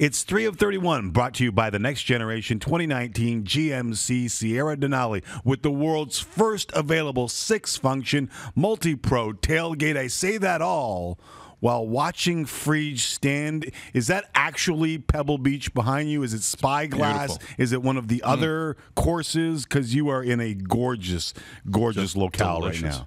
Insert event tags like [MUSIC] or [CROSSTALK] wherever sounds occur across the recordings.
It's 3 of 31, brought to you by the Next Generation 2019 GMC Sierra Denali with the world's first available six function multi pro tailgate. I say that all while watching Friedge stand. Is that actually Pebble Beach behind you? Is it Spyglass? Beautiful. Is it one of the mm. other courses? Because you are in a gorgeous, gorgeous Just locale right now.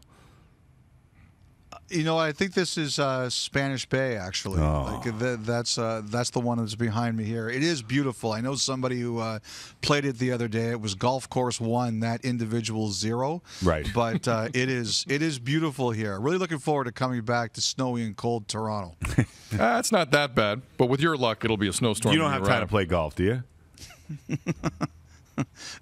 You know, I think this is uh, Spanish Bay. Actually, Oh. like th- that's uh, that's the one that's behind me here. It is beautiful. I know somebody who uh, played it the other day. It was golf course one, that individual zero. Right. But uh, it is it is beautiful here. Really looking forward to coming back to snowy and cold Toronto. [LAUGHS] Ah, it's not that bad, but with your luck, it'll be a snowstorm. You don't have you time to play golf, do you? [LAUGHS]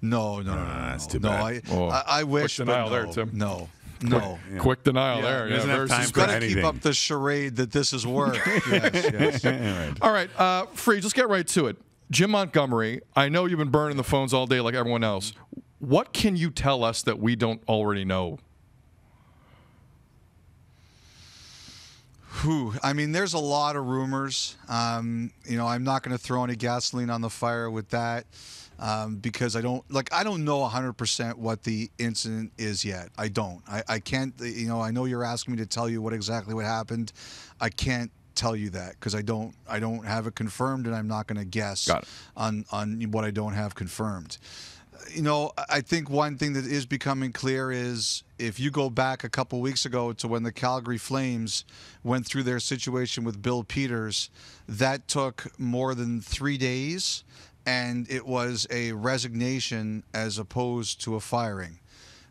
No, no, no, no, that's no. too no, bad. I, Oh, I, I wish, but no, there, Tim. no, no. Quick denial Yeah, there. he Yeah, doesn't have time for suspicious. Got to keep up the charade that this is work. [LAUGHS] yes, [LAUGHS] yes. All right, uh, Friedge, let's get right to it. Jim Montgomery, I know you've been burning the phones all day like everyone else. What can you tell us that we don't already know? Whew. I mean, there's a lot of rumors. Um, you know, I'm not going to throw any gasoline on the fire with that um, because I don't like. I don't know 100% what the incident is yet. I don't. I, I can't. You know, I know you're asking me to tell you what exactly what happened. I can't tell you that because I don't. I don't have it confirmed, and I'm not going to guess on on what I don't have confirmed you know, I think one thing that is becoming clear is if you go back a couple weeks ago to when the Calgary Flames went through their situation with Bill Peters, that took more than three days, and it was a resignation as opposed to a firing.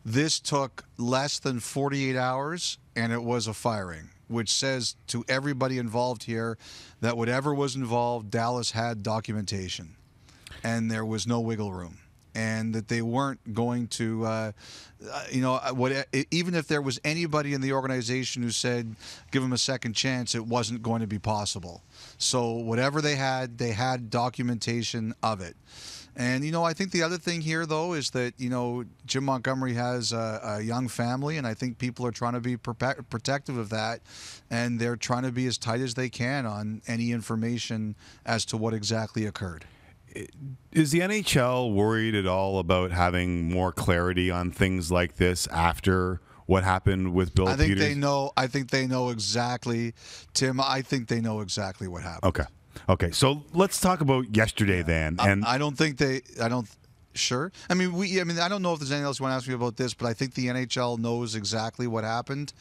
This took less than 48 hours, and it was a firing, which says to everybody involved here that whatever was involved, Dallas had documentation and there was no wiggle room and that they weren't going to uh, uh, you know uh, what even if there was anybody in the organization who said give them a second chance it wasn't going to be possible so whatever they had they had documentation of it and you know, I think the other thing here, though, is that you know Jim Montgomery has a, a young family, and I think people are trying to be protective of that, and they're trying to be as tight as they can on any information as to what exactly occurred. Is the NHL worried at all about having more clarity on things like this after what happened with Bill I think Peters? they know. I think they know exactly, Tim. I think they know exactly what happened. Okay. Okay. So let's talk about yesterday then. And I don't think they. I don't. Sure. I mean, we. I mean, I don't know if there's anything else you want to ask me about this, but I think the NHL knows exactly what happened,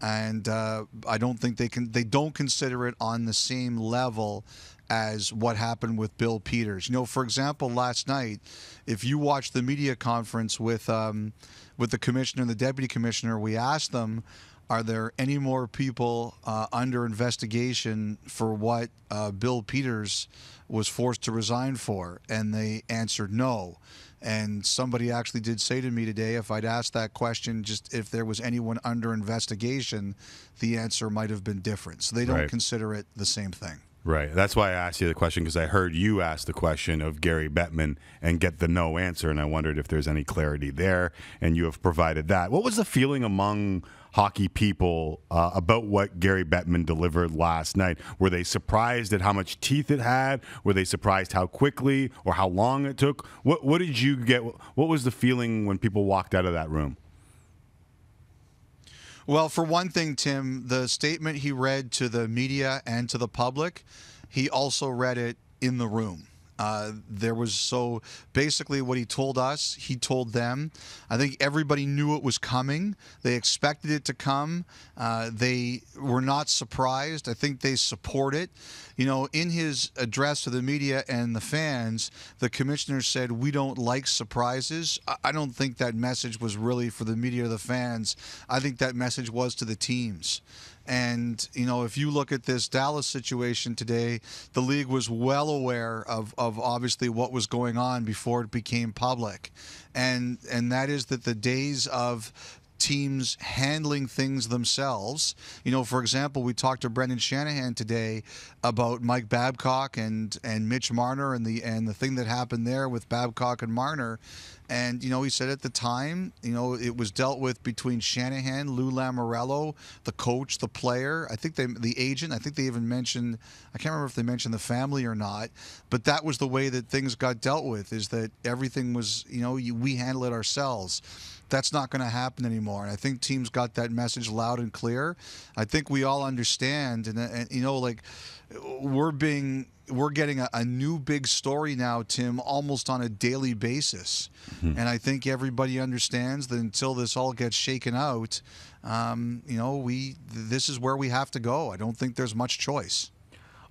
and uh, I don't think they can. They don't consider it on the same level as what happened with Bill Peters. You know, for example, last night, if you watched the media conference with um, with the commissioner and the deputy commissioner, we asked them. Are there any more people uh, under investigation for what uh, Bill Peters was forced to resign for? And they answered no. And somebody actually did say to me today, if I'd asked that question, just if there was anyone under investigation, the answer might have been different. So they don't Right. consider it the same thing. Right. That's why I asked you the question because I heard you ask the question of Gary Bettman and get the no answer, and I wondered if there's any clarity there, and you have provided that. What was the feeling among hockey people uh, about what Gary Bettman delivered last night? Were they surprised at how much teeth it had? Were they surprised how quickly or how long it took? What What did you get? What was the feeling when people walked out of that room? Well, for one thing, Tim, the statement he read to the media and to the public, he also read it in the room. Uh, there was so basically what he told us, he told them. I think everybody knew it was coming. They expected it to come. Uh, they were not surprised. I think they support it. You know, in his address to the media and the fans, the commissioner said, We don't like surprises. I- I don't think that message was really for the media or the fans. I think that message was to the teams. And, you know, if you look at this Dallas situation today, the league was well aware of, of obviously what was going on before it became public. And and that is that the days of teams handling things themselves. You know, for example, we talked to Brendan Shanahan today about Mike Babcock and and Mitch Marner and the and the thing that happened there with Babcock and Marner. And you know, he said at the time, you know, it was dealt with between Shanahan, Lou Lamoriello, the coach, the player. I think they, the agent. I think they even mentioned. I can't remember if they mentioned the family or not. But that was the way that things got dealt with. Is that everything was, you know, you, we handle it ourselves. That's not going to happen anymore. And I think teams got that message loud and clear. I think we all understand, and, and you know, like we're being we're getting a, a, new big story now, Tim, almost on a daily basis. Mm-hmm. And I think everybody understands that until this all gets shaken out, um, you know, we this is where we have to go. I don't think there's much choice.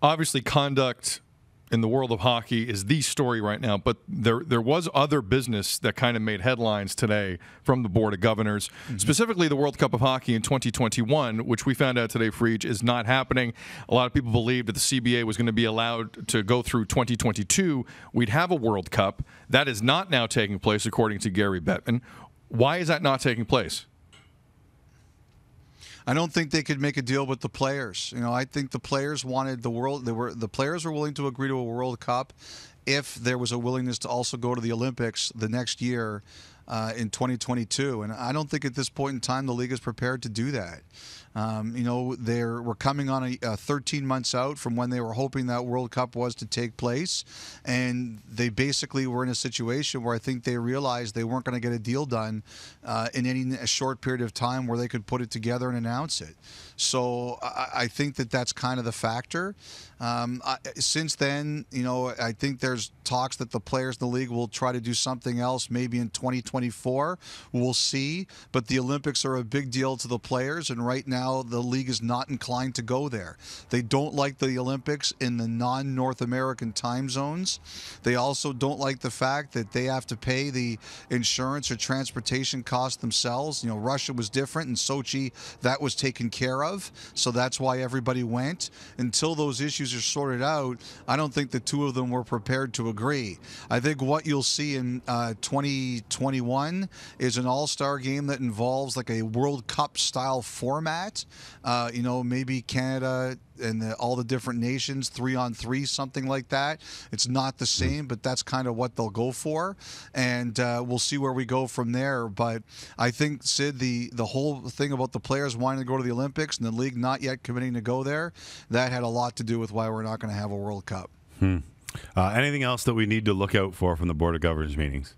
Obviously, conduct in the world of hockey is the story right now. But there there was other business that kind of made headlines today from the Board of Governors, mm-hmm. specifically the World Cup of Hockey in 2021, which we found out today, Friedge, is not happening. A lot of people believed that the CBA was going to be allowed to go through 2022. We'd have a World Cup. That is not now taking place, according to Gary Bettman. Why is that not taking place? I don't think they could make a deal with the players. You know, I think the players wanted the world. They were the players were willing to agree to a World Cup if there was a willingness to also go to the Olympics the next year uh, in 2022. And I don't think at this point in time the league is prepared to do that. Um, you know, they're we're coming on a, a 13 months out from when they were hoping that World Cup was to take place, and they basically were in a situation where I think they realized they weren't going to get a deal done uh, in any short period of time where they could put it together and announce it. So I, I think that that's kind of the factor. Um, I, since then, you know, I think there's talks that the players in the league will try to do something else maybe in 2024. We'll see. But the Olympics are a big deal to the players, and right now the league is not inclined to go there. They don't like the Olympics in the non North American time zones. They also don't like the fact that they have to pay the insurance or transportation costs themselves. You know, Russia was different, and Sochi, that was taken care of. So that's why everybody went. Until those issues are sorted out, I don't think the two of them were prepared to agree. I think what you'll see in uh, 2021 is an All Star game that involves like a World Cup style format. Uh, you know, maybe Canada and the, all the different nations, three on three, something like that. It's not the hmm. same, but that's kind of what they'll go for, and uh, we'll see where we go from there. But I think Sid, the the whole thing about the players wanting to go to the Olympics and the league not yet committing to go there, that had a lot to do with why we're not going to have a World Cup. Hmm. Uh, anything else that we need to look out for from the Board of Governors meetings?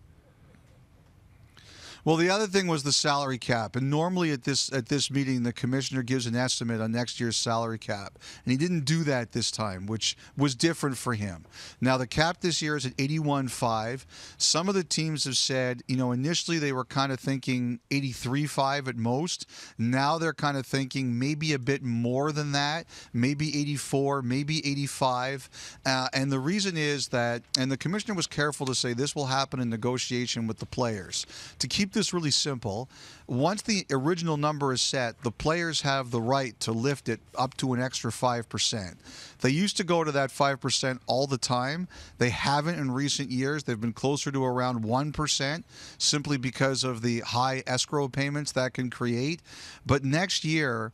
Well, the other thing was the salary cap, and normally at this at this meeting, the commissioner gives an estimate on next year's salary cap, and he didn't do that this time, which was different for him. Now the cap this year is at 81.5. Some of the teams have said, you know, initially they were kind of thinking 83.5 at most. Now they're kind of thinking maybe a bit more than that, maybe 84, maybe 85. Uh, and the reason is that, and the commissioner was careful to say this will happen in negotiation with the players to keep this really simple. Once the original number is set, the players have the right to lift it up to an extra 5%. They used to go to that 5% all the time. They haven't in recent years. They've been closer to around 1% simply because of the high escrow payments that can create. But next year,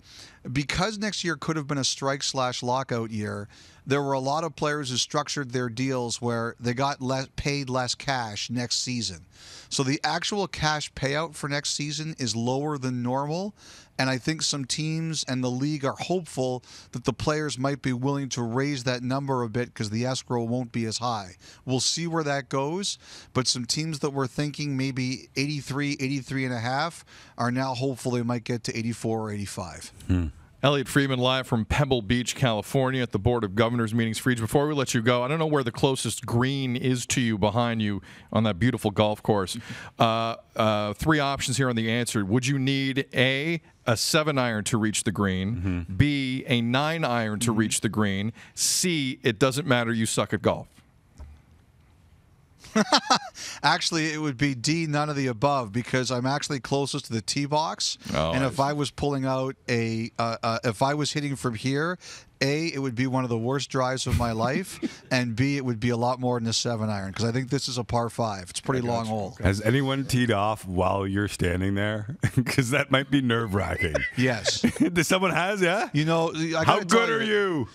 because next year could have been a strike slash lockout year, there were a lot of players who structured their deals where they got less, paid less cash next season. So the actual cash payout for next season is lower than normal. And I think some teams and the league are hopeful that the players might be willing to raise that number a bit because the escrow won't be as high. We'll see where that goes. But some teams that were thinking maybe 83, 83 and a half are now hopeful they might get to 84 or 85. Hmm. Elliotte Friedman live from Pebble Beach, California at the Board of Governors meetings. Friedge, before we let you go, I don't know where the closest green is to you behind you on that beautiful golf course. Uh, uh, three options here on the answer. Would you need A, a seven iron to reach the green, mm-hmm. B, a nine iron to mm-hmm. reach the green, C, it doesn't matter, you suck at golf? [LAUGHS] Actually, it would be D, none of the above, because I'm actually closest to the tee box. Oh, and I if I was pulling out a, uh, uh, if I was hitting from here, A, it would be one of the worst drives of my life, [LAUGHS] and B, it would be a lot more than a seven iron, because I think this is a par five. It's pretty long hole. Has anyone teed off while you're standing there? [LAUGHS] Because that might be nerve wracking. Yes. Does someone has? Yeah. You know, I How gotta tell good are you?